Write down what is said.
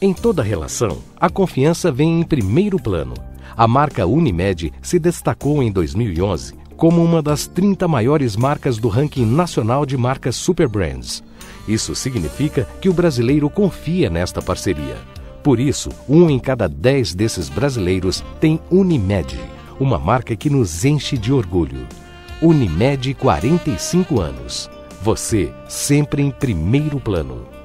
Em toda relação, a confiança vem em primeiro plano. A marca Unimed se destacou em 2011 como uma das 30 maiores marcas do ranking nacional de marcas superbrands. Isso significa que o brasileiro confia nesta parceria. Por isso, um em cada dez desses brasileiros tem Unimed, uma marca que nos enche de orgulho. Unimed 45 anos. Você sempre em primeiro plano.